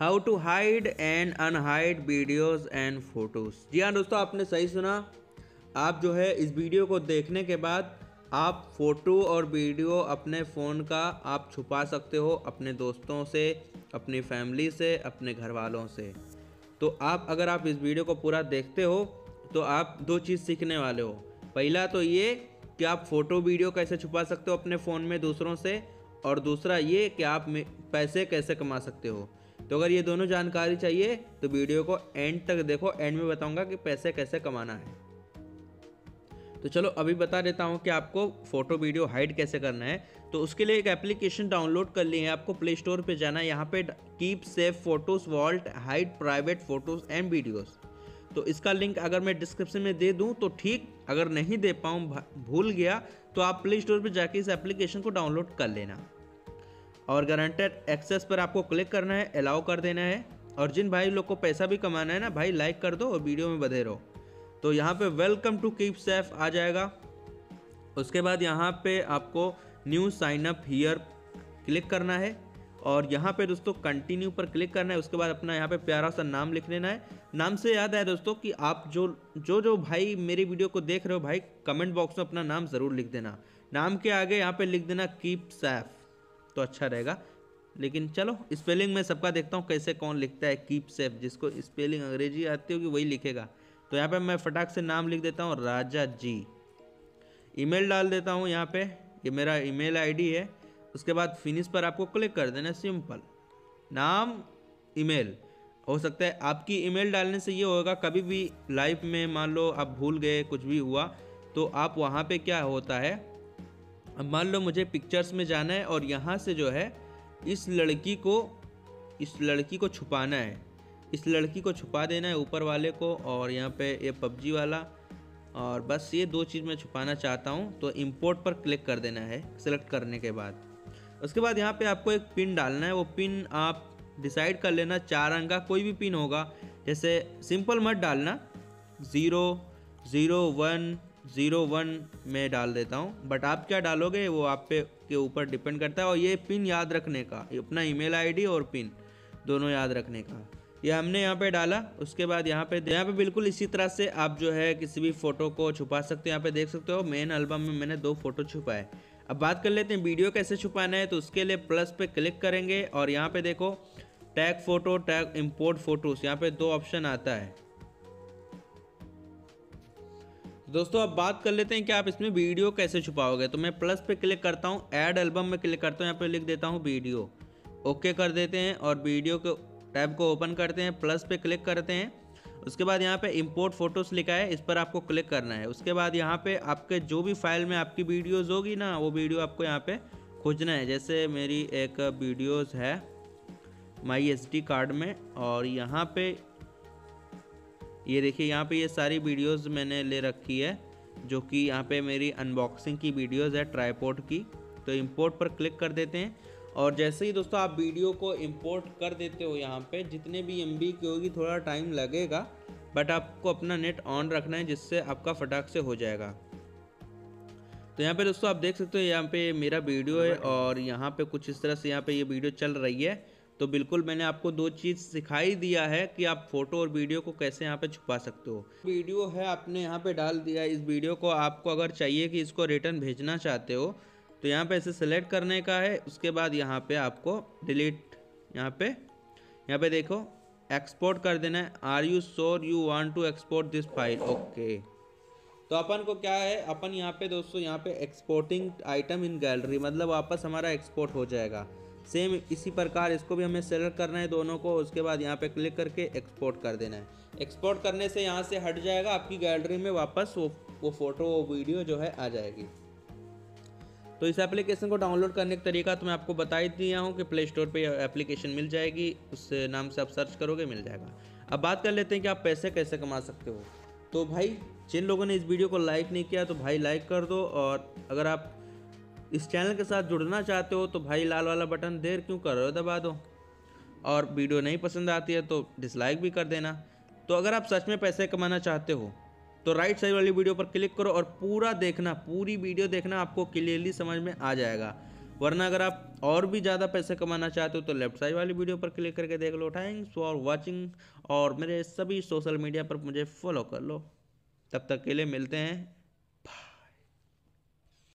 How to hide and unhide videos and photos जी हाँ दोस्तों, आपने सही सुना। आप जो है, इस वीडियो को देखने के बाद आप फ़ोटो और वीडियो अपने फ़ोन का आप छुपा सकते हो अपने दोस्तों से, अपनी फैमिली से, अपने घर वालों से। तो आप, अगर आप इस वीडियो को पूरा देखते हो तो आप दो चीज़ सीखने वाले हो। पहला तो ये कि आप फ़ोटो वीडियो कैसे छुपा सकते हो अपने फ़ोन में दूसरों से, और दूसरा ये कि आप पैसे कैसे कमा सकते हो? तो अगर ये दोनों जानकारी चाहिए तो वीडियो को एंड तक देखो। एंड में बताऊँगा कि पैसे कैसे कमाना है। तो चलो, अभी बता देता हूँ कि आपको फ़ोटो वीडियो हाइड कैसे करना है। तो उसके लिए एक एप्लीकेशन डाउनलोड कर ली है। आपको प्ले स्टोर पर जाना है। यहाँ पे keep safe photos vault hide private photos and videos तो इसका लिंक अगर मैं डिस्क्रिप्शन में दे दूँ तो ठीक। अगर नहीं दे पाऊँ भूल गया तो आप प्ले स्टोर पर जाके इस एप्लीकेशन को डाउनलोड कर लेना। और गारंटेड एक्सेस पर आपको क्लिक करना है अलाउ कर देना है। और जिन भाई लोग को पैसा भी कमाना है ना, भाई लाइक कर दो और वीडियो में बधे रहो। तो यहाँ पे वेलकम टू कीप सेफ़ आ जाएगा। उसके बाद यहाँ पे आपको new sign up here click करना है। और यहाँ पे दोस्तों कंटिन्यू पर क्लिक करना है, उसके बाद अपना यहाँ पे प्यारा सा नाम लिख लेना है। नाम से याद है दोस्तों कि आप जो जो जो भाई मेरी वीडियो को देख रहे हो भाई कमेंट बॉक्स में अपना नाम ज़रूर लिख देना। नाम के आगे यहाँ पे लिख देना कीप सेफ़ तो अच्छा रहेगा। लेकिन चलो स्पेलिंग में सबका देखता हूँ कैसे कौन लिखता है कीप सेफ़ जिसको स्पेलिंग अंग्रेज़ी आती होगी वही लिखेगा। तो यहाँ पे मैं फटाक से नाम लिख देता हूँ, राजा जी। ईमेल डाल देता हूँ यहाँ पे, ये मेरा ईमेल आईडी है। उसके बाद फिनिश पर आपको क्लिक कर देना सिंपल नाम, ईमेल। हो सकता है आपकी ईमेल डालने से ये होगा, कभी भी लाइफ में मान लो आप भूल गए, कुछ भी हुआ तो आप वहाँ पे क्या होता है? अब मान लो मुझे पिक्चर्स में जाना है और यहाँ से जो है, इस लड़की को, इस लड़की को छुपाना है। इस लड़की को छुपा देना है ऊपर वाले को और यहाँ पे ये पबजी वाला। और बस ये दो चीज़ मैं छुपाना चाहता हूँ तो इम्पोर्ट पर क्लिक कर देना है सेलेक्ट करने के बाद। उसके बाद यहाँ पे आपको एक पिन डालना है, वो पिन आप डिसाइड कर लेना, चार अंक का कोई भी पिन होगा। जैसे सिंपल मत डालना zero zero one zero one में डाल देता हूँ। बट आप क्या डालोगे, वो आप पे, के ऊपर डिपेंड करता है। और ये पिन याद रखने का अपना ईमेल आईडी और पिन दोनों याद रखने का। ये हमने यहाँ पे डाला, उसके बाद यहाँ पे यहाँ पे बिल्कुल इसी तरह से आप जो है किसी भी फ़ोटो को छुपा सकते हो, यहाँ पे देख सकते हो मेन एल्बम में मैंने दो फ़ोटो छुपाए अब बात कर लेते हैं वीडियो कैसे छुपाना है तो उसके लिए प्लस पे क्लिक करेंगे। और यहाँ पे देखो tag photo tag import photos यहाँ पे दो ऑप्शन आता है। दोस्तों, अब बात कर लेते हैं कि आप इसमें वीडियो कैसे छुपाओगे। तो मैं प्लस पे क्लिक करता हूँ, ऐड एल्बम में क्लिक करता हूँ, यहाँ पे लिख देता हूँ वीडियो। ओके कर देते हैं और वीडियो को, टैब को ओपन करते हैं, प्लस पे क्लिक करते हैं। उसके बाद यहाँ पे इंपोर्ट फ़ोटोज़ लिखा है, इस पर आपको क्लिक करना है। उसके बाद यहाँ पे आपके जो भी फ़ाइल में आपकी वीडियोज़ होगी ना, वो वीडियो आपको यहाँ पे खोजना है। जैसे मेरी एक वीडियोज़ है माई एस कार्ड में, और यहाँ पे ये देखिए, यहाँ पे ये सारी वीडियोस मैंने ले रखी है, जो कि यहाँ पे मेरी अनबॉक्सिंग की वीडियोस है ट्राईपोर्ट की। तो इंपोर्ट पर क्लिक कर देते हैं। और जैसे ही दोस्तों आप वीडियो को इंपोर्ट कर देते हो यहाँ पे, जितने भी एम बी की होगी, थोड़ा टाइम लगेगा बट आपको अपना नेट ऑन रखना है, जिससे आपका फटाक से हो जाएगा। तो यहाँ पे दोस्तों आप देख सकते हो, यहाँ पे मेरा वीडियो है, और यहाँ पे कुछ इस तरह से यहाँ पे ये वीडियो चल रही है। तो बिल्कुल मैंने आपको दो चीज़ सिखाई दिया है कि आप फ़ोटो और वीडियो को कैसे यहाँ पे छुपा सकते हो। वीडियो है आपने यहाँ पे डाल दिया इस वीडियो को आपको अगर चाहिए कि इसको रिटर्न भेजना चाहते हो तो यहाँ पे इसे सेलेक्ट करने का है। उसके बाद यहाँ पे आपको डिलीट यहाँ पे यहाँ पे देखो, एक्सपोर्ट कर देना है। Are you sure you want to export this file okay तो अपन को क्या है? अपन यहाँ पे दोस्तों, यहाँ पे एक्सपोर्टिंग आइटम इन गैलरी मतलब वापस हमारा एक्सपोर्ट हो जाएगा। सेम इसी प्रकार इसको भी हमें सेलेक्ट करना है दोनों को, उसके बाद यहाँ पे क्लिक करके एक्सपोर्ट कर देना है। एक्सपोर्ट करने से यहाँ से हट जाएगा, आपकी गैलरी में वापस वो वो फ़ोटो वो वीडियो जो है आ जाएगी। तो इस एप्लीकेशन को डाउनलोड करने का तरीका तो मैं आपको बता ही दिया हूँ कि प्ले स्टोर पर एप्लीकेशन मिल जाएगी, उस नाम से आप सर्च करोगे, मिल जाएगा। अब बात कर लेते हैं कि आप पैसे कैसे कमा सकते हो। तो भाई, जिन लोगों ने इस वीडियो को लाइक नहीं किया तो भाई लाइक कर दो और अगर आप इस चैनल के साथ जुड़ना चाहते हो तो भाई लाल वाला बटन देर क्यों कर रहे हो दबा दो। और वीडियो नहीं पसंद आती है तो डिसलाइक भी कर देना। तो अगर आप सच में पैसे कमाना चाहते हो तो राइट साइड वाली वीडियो पर क्लिक करो और पूरा देखना, पूरी वीडियो देखना आपको क्लियरली समझ में आ जाएगा। वरना अगर आप और भी ज़्यादा पैसे कमाना चाहते हो तो लेफ़्ट साइड वाली वीडियो पर क्लिक करके देख लो। थैंक्स फॉर वॉचिंग और मेरे सभी सोशल मीडिया पर मुझे फॉलो कर लो। तब तक के लिए मिलते हैं।